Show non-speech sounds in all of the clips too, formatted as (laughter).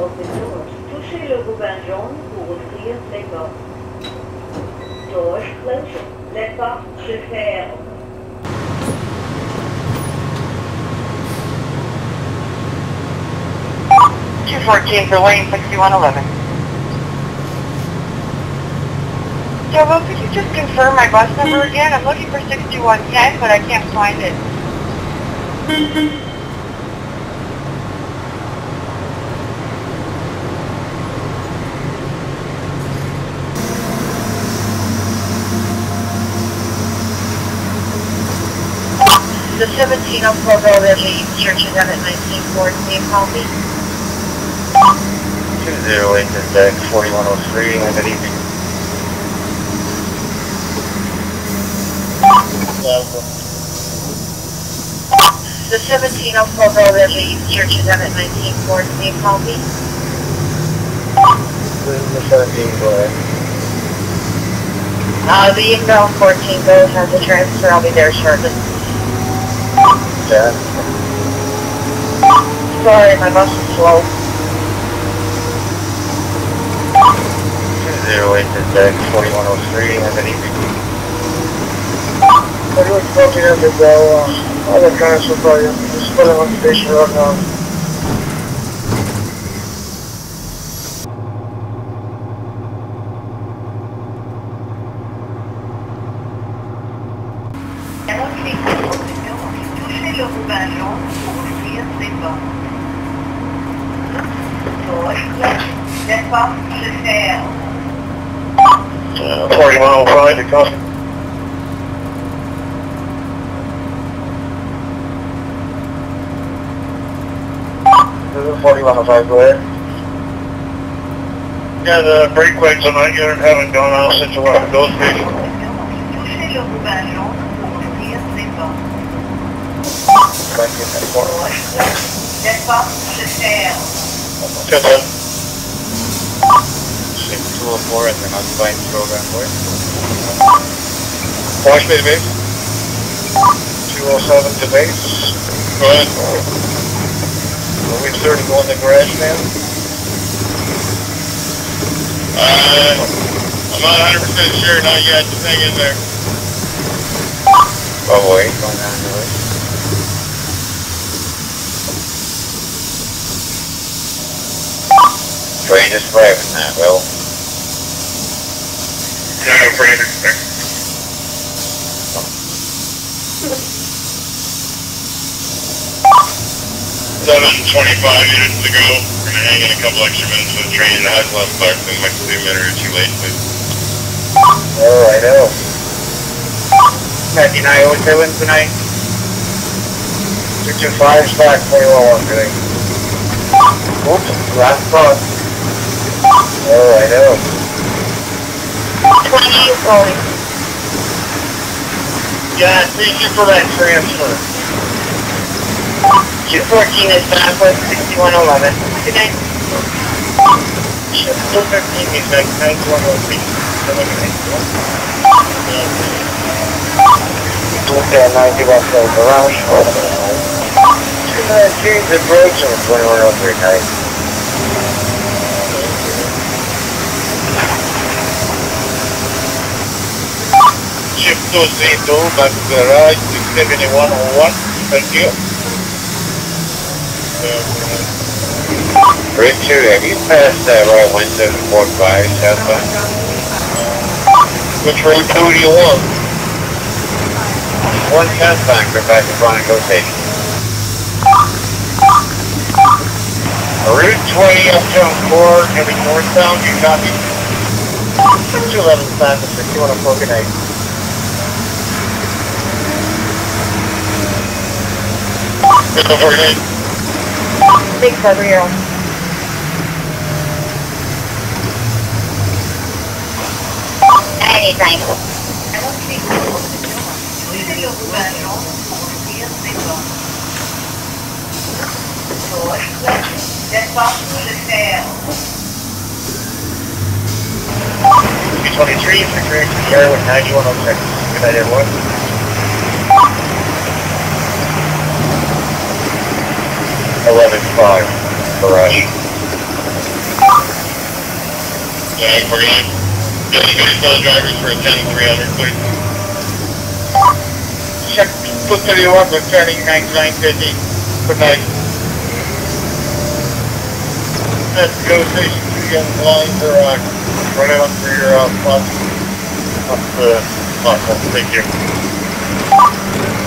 open doors. Touchez le ruban jaune pour ouvrir les portes. Doors closure. Les portes se ferment. 214 for lane 6111. Jovo, could you just confirm my bus number hmm. again? I'm looking for 6110, but I can't find it. (laughs) The 17 of Provo Ridley Church is at 1940 Main County. 208 is deck 4103, and good evening. The 17 of Provo Ridley Church is at 1940 Main County. This is the 17, go ahead. Uh, the inbound 14 goes has a transfer. I'll be there shortly. Sorry, my bus is slow. 208 is deck 4103, and good evening. Everyone's broken up as well, uh, all the cars are probably just put them on Station Road now. Touchez le ruban jaune pour ouvrir les portes. Doors closed. Les portes se ferment. Uh, 4105, the cost. 4105, go ahead. Yeah, the brake lights on that unit haven't gone off since the left those station. Touchez le ruban jaune pour ouvrir les portes. Thank you, that's for Doors closed. Les portes se ferment. Good, sir. Ship 204 at the Occupied Program Board. Watch me to base. 207 to base. Go ahead. Are we starting going to garage now? Uh, I'm not 100% sure, not yet. The thing in there. Oh, wait. Going on, really? Brandon's driving now, Bill. No, Brandon's there. 7.25 minutes to go. We're going to hang in a couple extra minutes for the train that has left might be a minute or two late, please. Oh, I know. 9907 tonight. 225 slash 21 today. Oops, last bus. Oh, I know. 20. Yeah, thank you for that transfer. 214 is Southwest 6111. Good night. Ship two fifteen is like nine one oh three. Okay, ninety bucks for garage. Change the brakes on twenty one oh three night. Ship two three two, back to the right, six seventy-one oh one, thank you. Richard, have you passed that right seven four five southbound? Which road two do you want? One southbound, go back to Bronte Station. Route twenty uptown four, heading northbound, you copy? Two eleven five to sixty one oh four, good night. Go for it. Big February. Anytime. Touchez le ruban jaune pour ouvrir les portes. Doors closed. Les portes se ferment. Two twenty three, for train to air with ninety one oh six. Good night, everyone. 11.5, barrage. Yeah, we're going to get those drivers for a 10-300, please. Check foot 31, we're turning 9950. Good night. That's go station 2 young line for, uh, run out for your, uh, plus, up the platform. Thank you.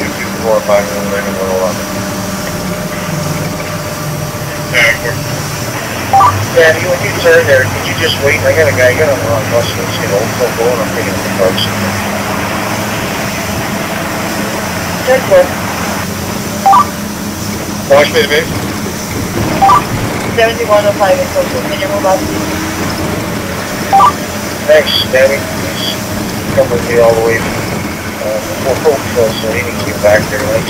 224, 5, 11, 11. Yeah, when you turn there, could you just wait? I got a guy, I got on the wrong bus, let's get old folk going, I'm picking up the folks. Okay. one. Watch me, babe. 7105 is social, can you move up? Thanks, Danny. Please come with me all the way from uh, before Cokeville, so he didn't keep back there, like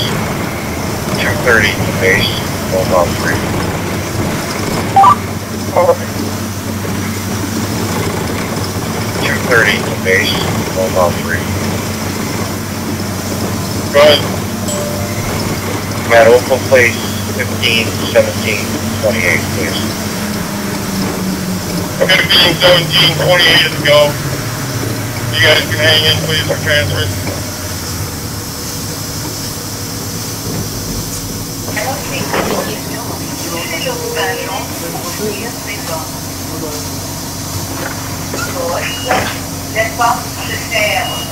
2.30 base, going on, 3. Two thirty to base, three. Go ahead. I'm at Opal Place, fifteen, seventeen, twenty-eight, please. Okay, 15, 17, 28 is go. You guys can hang in, please, for transfers. Touchez le roubajon pour ouvrir les. Gauche, les portes se ferment.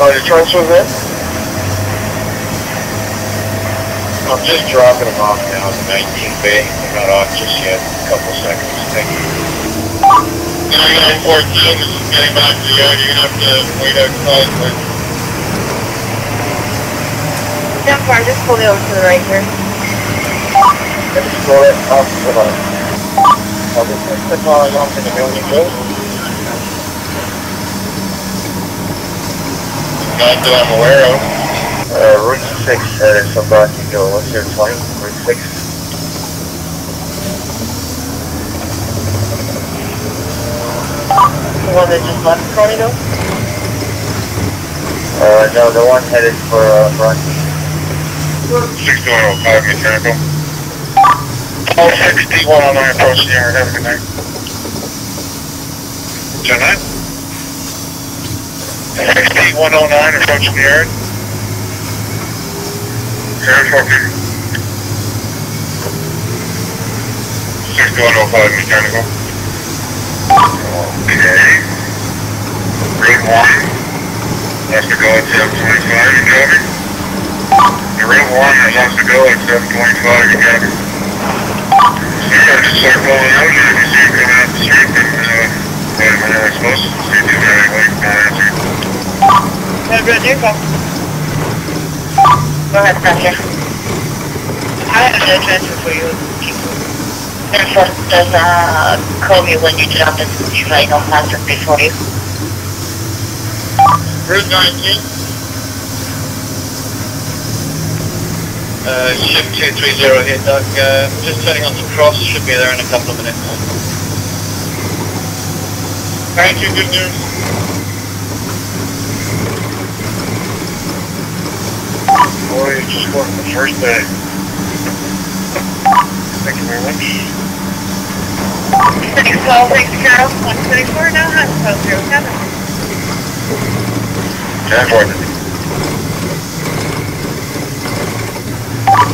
Oh, the transfer's in? I'm just dropping them off now at 19 Bay. They're not off just yet. A couple seconds. Thank you. 9914 is getting back to the yard. You're gonna have to wait outside for Yeah, fine. Just pull it over to the right here. Let me it up. Hold on. I'll just put the car on to the building code. Not that I'm aware of. Uh, Route 6 headed from Brockton Hill. What's your 20? Route 6? The one that just left Tornado? Uh, no, the one headed for, uh. 6105 mechanical. Oh, 6109 approaching the yard. Have a good night. Tonight? 6109 approaching the yard. Sheriff Hooker. 6105 mechanical. Okay. Route 1. Has to go at 725, you got it? Route 1 that wants to go at 725, you got it? So you got any like, no answer. Got a good info. Go ahead. I have for you. Does, uh, call me when you drop it. Usually I know faster before you. Route 19. Uh, ship 230 here, Doug. Uh, just turning onto cross, should be there in a couple of minutes. Thank you, good news. Boy, you just worked the first day. Thank you very much. Thanks, Paul. Thanks, Carol. 124 now, that's supposed to Ten four.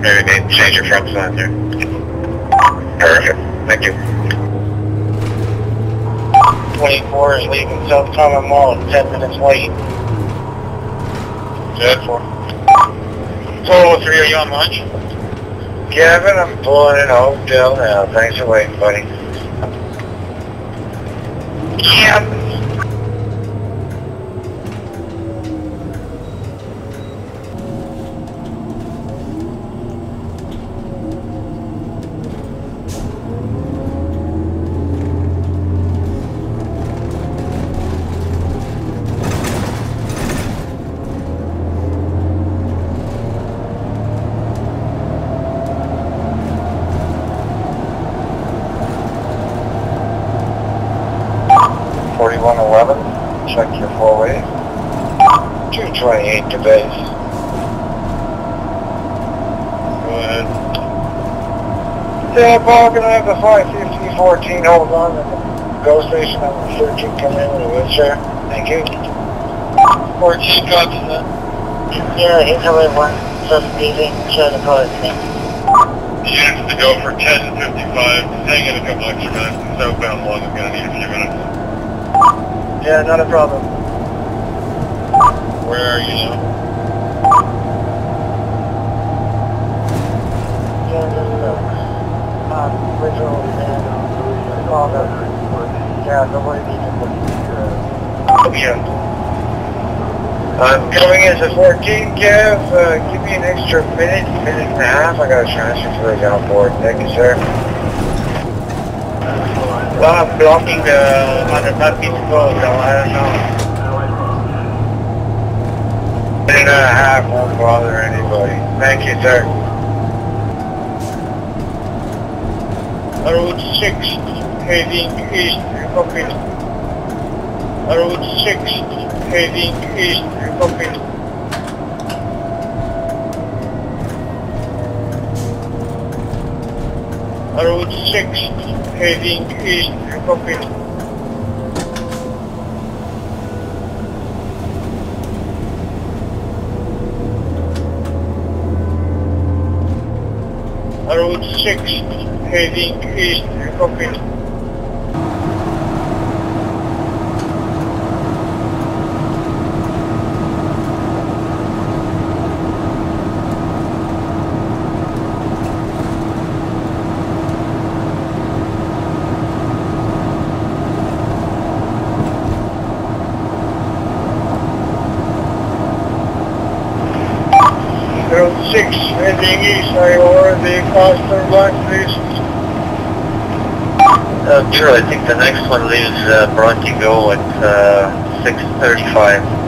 Maybe change your front sign there. Perfect. Thank you. 24 is leaving South Common Mall at 10 minutes late. Ten four. Total three, are you on lunch? Kevin, I'm pulling in hotel now. Thanks for waiting, buddy. Yeah. 111. Check your four ways. 228 to base. Go ahead. Yeah, Paul, can I have the 550 14 hold on and the go station on the 13 come in with a wheelchair? Thank you. 14 copies that. Yeah, he's only one, so leaving, show the to me. Units to go for 10 and 55. Hang in a couple extra minutes. Southbound one is gonna need a few minutes. Yeah, not a problem. Where are you now? Yeah, just, uh, um, original and, uh, call the, yeah, nobody needs to look at, uh, yeah. I'm coming as a 14, Kev. Uh, give me an extra minute, minute and a half. I got a transfer for the on board. Thank you, sir. Well, I'm blocking the under not being closed, so I don't know. And half won't bother anybody. Thank you, sir. Route 6, heading east, copy. Route 6, heading east, copy. Route 6, heading east, copy. Route 6, heading east, copy. Route 6, heading east, I order the faster line, please. Uh, sure, I think the next one leaves uh, Bronte GO at uh, 6.35.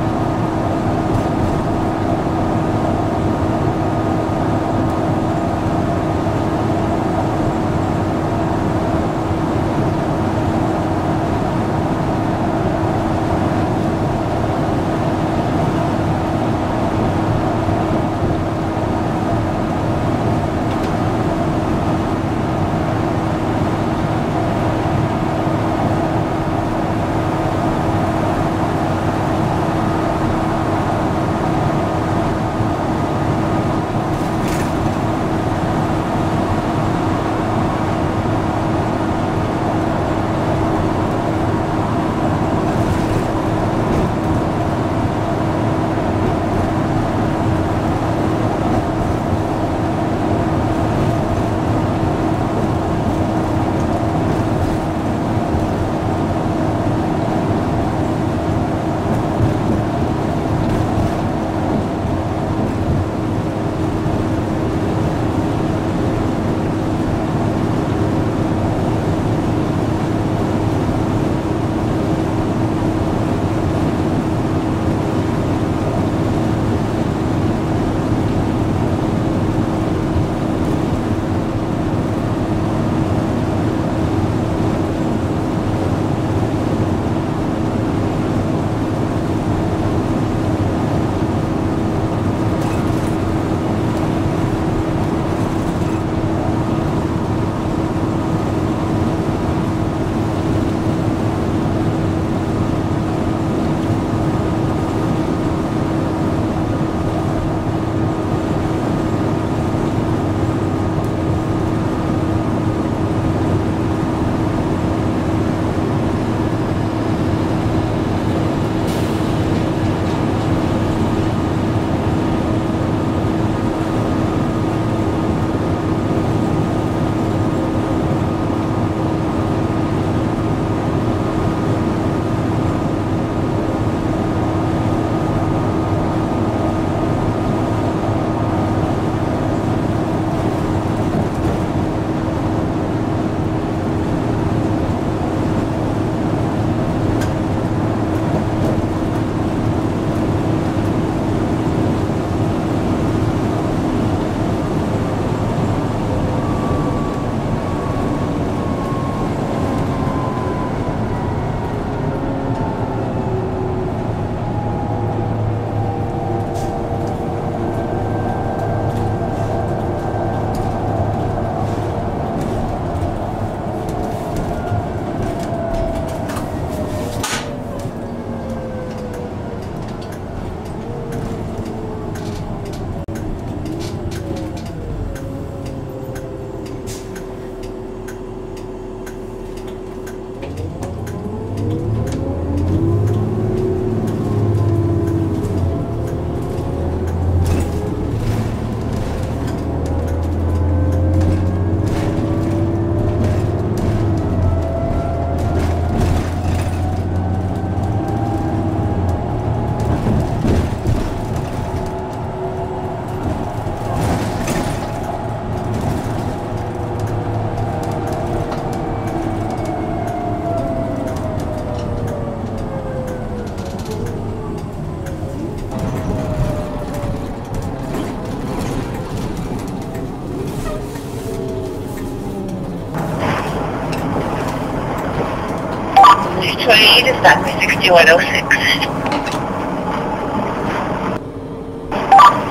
Coyote to 6106.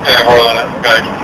Yeah, hold on, guys.